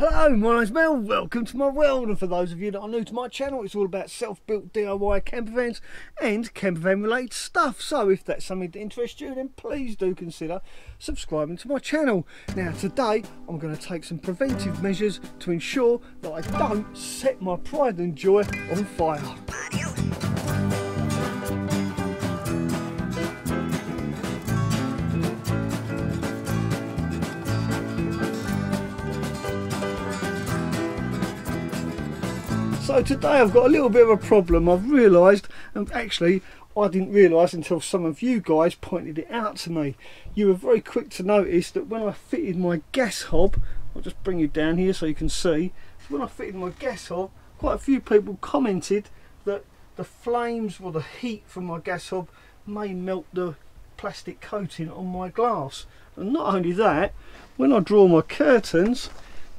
Hello, my name's Mel. Welcome to my world. And for those of you that are new to my channel, it's all about self-built DIY camper vans and camper van related stuff. So if that's something that interests you, then please do consider subscribing to my channel. Now today, I'm going to take some preventive measures to ensure that I don't set my pride and joy on fire. So today I've got a little bit of a problem. I've realised, and actually I didn't realise until some of you guys pointed it out to me. You were very quick to notice that when I fitted my gas hob, I'll just bring you down here so you can see, when I fitted my gas hob, quite a few people commented that the flames or the heat from my gas hob may melt the plastic coating on my glass. And not only that, when I draw my curtains,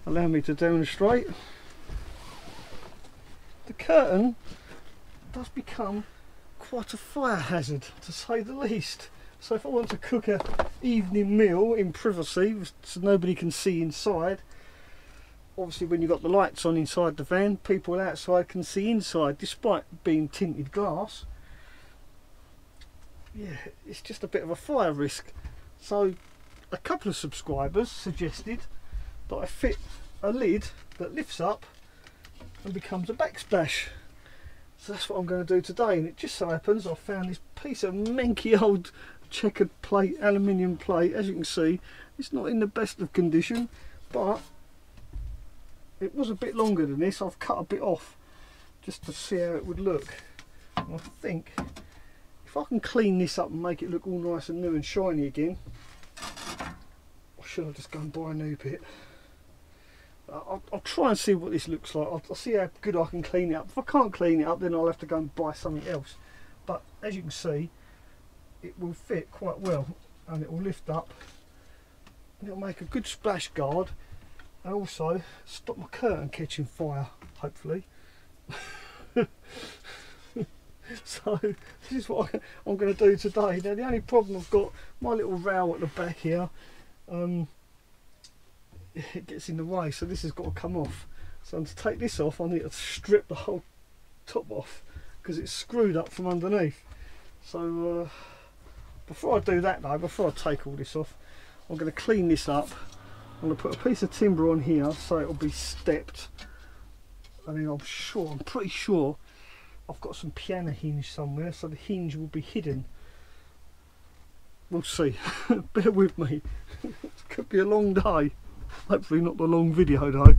allow me to demonstrate, the curtain does become quite a fire hazard to say the least. So if I want to cook a evening meal in privacy so nobody can see inside, obviously when you've got the lights on inside the van, people outside can see inside despite being tinted glass. Yeah, it's just a bit of a fire risk. So a couple of subscribers suggested that I fit a lid that lifts up and becomes a backsplash. So that's what I'm going to do today and it just so happens I found this piece of manky old checkered plate, aluminium plate. As you can see it's not in the best of condition but it was a bit longer than this. I've cut a bit off just to see how it would look. And I think if I can clean this up and make it look all nice and new and shiny again or should I just go and buy a new bit? I'll, I'll, try and see what this looks like. I'll, I'll, see how good I can clean it up. If I can't clean it up, then I'll have to go and buy something else. But as you can see, it will fit quite well, and it will lift up. And it'll make a good splash guard, and also stop my curtain catching fire. Hopefully. so this is what I'm going to do today. Now the only problem I've got, my little rail at the back here. Um, it gets in the way. So this has got to come off. So to take this off I need to strip the whole top off because it's screwed up from underneath. So uh, before I do that though before I take all this off I'm going to clean this up. I'm going to put a piece of timber on here so it'll be stepped. And then I'm sure I'm pretty sure I've got some piano hinge somewhere so the hinge will be hidden. We'll see. Bear with me. It could be a long day Hopefully not the long video though.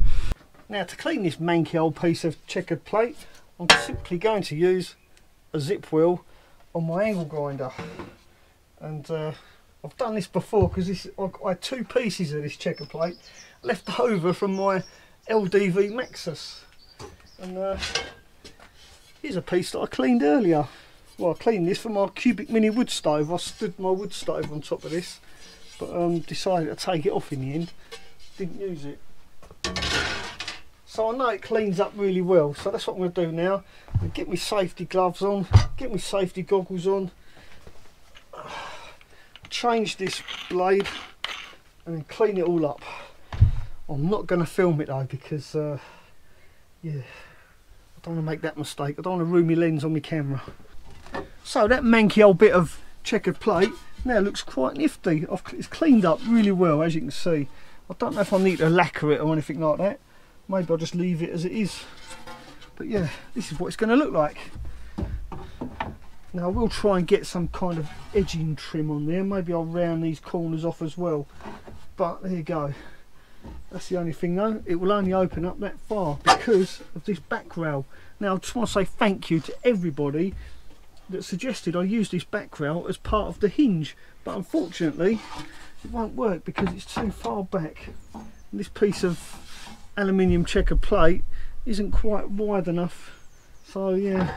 Now to clean this manky old piece of checkered plate, I'm simply going to use a zip wheel on my angle grinder. And uh, I've done this before because I had two pieces of this checker plate left over from my LDV Maxus. And uh, here's a piece that I cleaned earlier. Well, I cleaned this for my cubic mini wood stove. I stood my wood stove on top of this, but um, decided to take it off in the end didn't use it. So I know it cleans up really well, so that's what I'm going to do now. Get my safety gloves on, get my safety goggles on, change this blade and then clean it all up. I'm not going to film it though because, uh, yeah, I don't want to make that mistake. I don't want to ruin my lens on my camera. So that manky old bit of checkered plate now looks quite nifty. It's cleaned up really well as you can see. I don't know if I need to lacquer it or anything like that. Maybe I'll just leave it as it is. But yeah, this is what it's going to look like. Now I will try and get some kind of edging trim on there. Maybe I'll round these corners off as well. But there you go. That's the only thing though. It will only open up that far because of this back rail. Now I just want to say thank you to everybody that suggested I use this back rail as part of the hinge. But unfortunately it won't work because it's too far back. This piece of aluminium checker plate isn't quite wide enough so yeah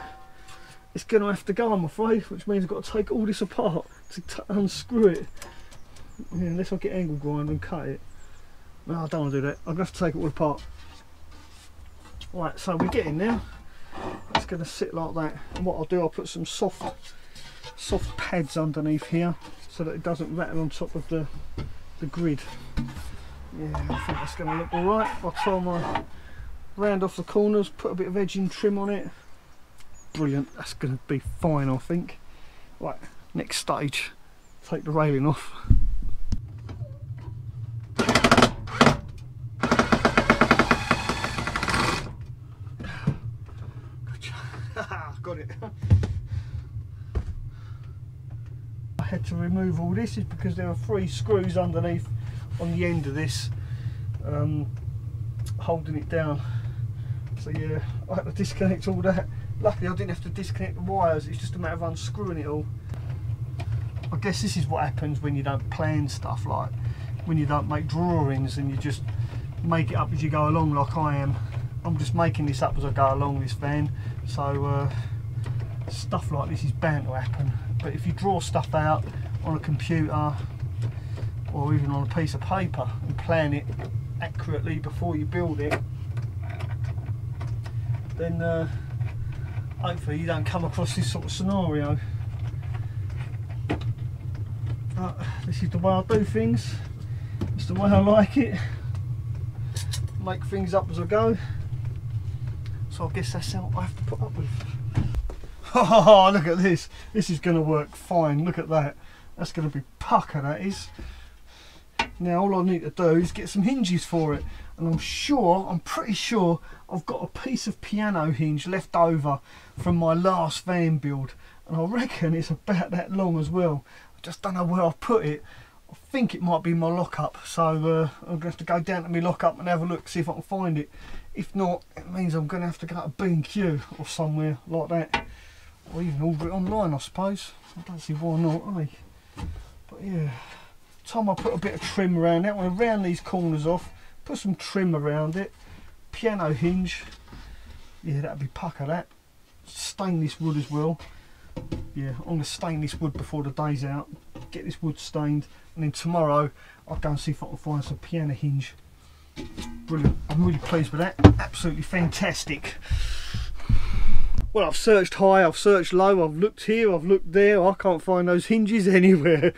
it's going to have to go I'm afraid which means I've got to take all this apart to unscrew it. Yeah, unless I get angle grind and cut it. No I don't want to do that. I'm going to have to take it all apart. Right so we're getting there going to sit like that and what I'll do I'll put some soft soft pads underneath here so that it doesn't rattle on top of the, the grid. Yeah, I think that's going to look alright. I'll time I round off the corners, put a bit of edging trim on it. Brilliant, that's going to be fine I think. Right, next stage, take the railing off. Got it. I had to remove all this is because there are three screws underneath on the end of this um, holding it down. So yeah I had to disconnect all that. Luckily I didn't have to disconnect the wires. It's just a matter of unscrewing it all. I guess this is what happens when you don't plan stuff like when you don't make drawings and you just make it up as you go along like I am. I'm just making this up as I go along this van. So uh, stuff like this is bound to happen but if you draw stuff out on a computer or even on a piece of paper and plan it accurately before you build it then uh, hopefully you don't come across this sort of scenario. But this is the way I do things. It's the way I like it. Make things up as I go. So I guess that's how I have to put up with Oh, look at this. This is going to work fine. Look at that. That's going to be pucker, that is. Now, all I need to do is get some hinges for it. And I'm sure, I'm pretty sure, I've got a piece of piano hinge left over from my last van build. And I reckon it's about that long as well. I just don't know where I've put it. I think it might be my lockup. So uh, I'm going to have to go down to my lockup and have a look, see if I can find it. If not, it means I'm going to have to go to B&Q or somewhere like that or even order it online I suppose. I don't see why not eh? but yeah. Time I put a bit of trim around that to round these corners off put some trim around it. Piano hinge. Yeah that'd be pucker that. Stainless wood as well. Yeah I'm to stain this wood before the day's out. Get this wood stained. And then tomorrow I'll go and see if I can find some piano hinge. Brilliant. I'm really pleased with that. Absolutely fantastic well I've searched high, I've searched low, I've looked here, I've looked there, I can't find those hinges anywhere.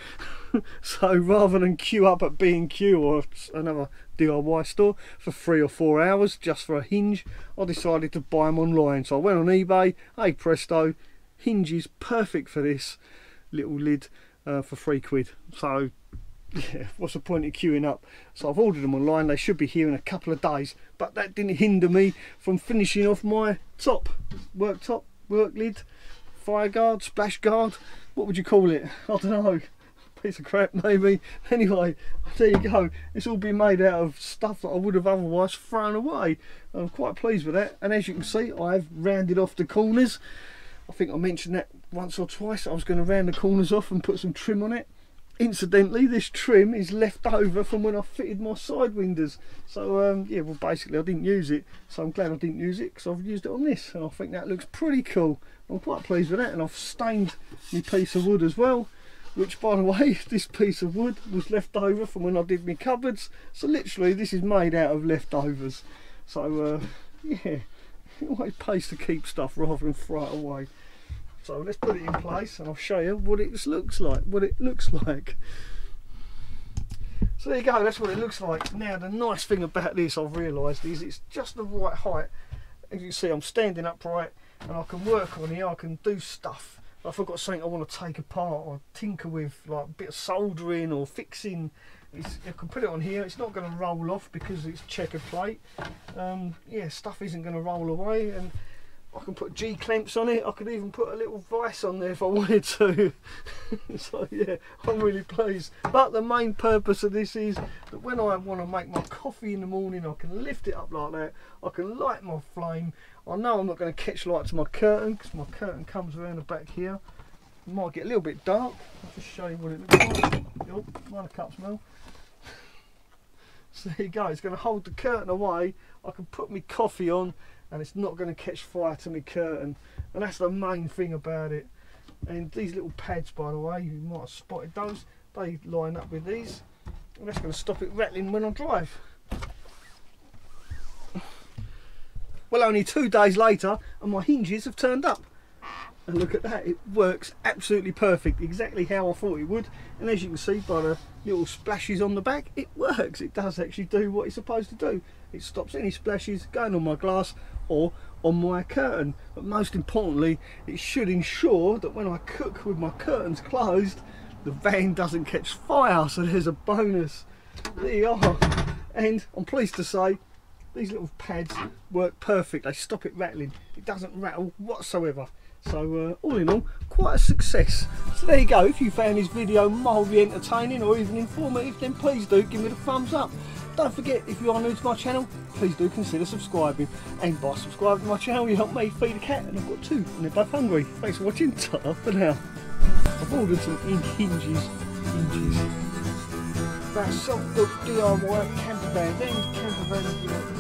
so rather than queue up at B&Q or another DIY store for three or four hours just for a hinge, I decided to buy them online. So I went on eBay, hey presto, hinges perfect for this little lid uh, for three quid. So yeah, what's the point of queuing up? So I've ordered them online, they should be here in a couple of days, but that didn't hinder me from finishing off my top, work top, work lid, fire guard, splash guard, what would you call it? I don't know, piece of crap maybe. Anyway, there you go, it's all been made out of stuff that I would have otherwise thrown away. I'm quite pleased with that, and as you can see, I've rounded off the corners. I think I mentioned that once or twice, I was going to round the corners off and put some trim on it incidentally this trim is left over from when I fitted my side windows so um, yeah well basically I didn't use it. So I'm glad I didn't use it because I've used it on this and I think that looks pretty cool. I'm quite pleased with that and I've stained my piece of wood as well which by the way this piece of wood was left over from when I did my cupboards. So literally this is made out of leftovers. So uh, yeah it always pays to keep stuff rather than throw it away so let's put it in place and I'll show you what it looks like, what it looks like. So there you go, that's what it looks like. Now the nice thing about this I've realised is it's just the right height. As you see I'm standing upright and I can work on here, I can do stuff. If I've got something I want to take apart or tinker with, like a bit of soldering or fixing, I can put it on here. It's not going to roll off because it's checkered plate. Um, yeah, stuff isn't going to roll away and I can put G clamps on it. I could even put a little vice on there if I wanted to. so yeah, I'm really pleased. But the main purpose of this is that when I want to make my coffee in the morning, I can lift it up like that. I can light my flame. I know I'm not going to catch light to my curtain because my curtain comes around the back here. It might get a little bit dark. I'll just show you what it looks like. Oh, minor cup smell. So there you go, it's going to hold the curtain away. I can put my coffee on and it's not going to catch fire to my curtain. And that's the main thing about it. And these little pads by the way you might have spotted those. They line up with these. And that's going to stop it rattling when I drive. Well only two days later and my hinges have turned up and look at that it works absolutely perfect exactly how I thought it would. And as you can see by the little splashes on the back it works. It does actually do what it's supposed to do. It stops any splashes going on my glass or on my curtain. But most importantly it should ensure that when I cook with my curtains closed the van doesn't catch fire. So there's a bonus. There you are. And I'm pleased to say these little pads work perfect. They stop it rattling. It doesn't rattle whatsoever so uh, all in all, quite a success. So there you go, if you found this video mildly entertaining or even informative, then please do give me the thumbs up. Don't forget, if you are new to my channel, please do consider subscribing. And by subscribing to my channel, you help me feed a cat, and I've got two, and they're both hungry. Thanks for watching, ta for now. I've ordered some hinges, hinges. That self-built DIY camper van, then camper van, you know,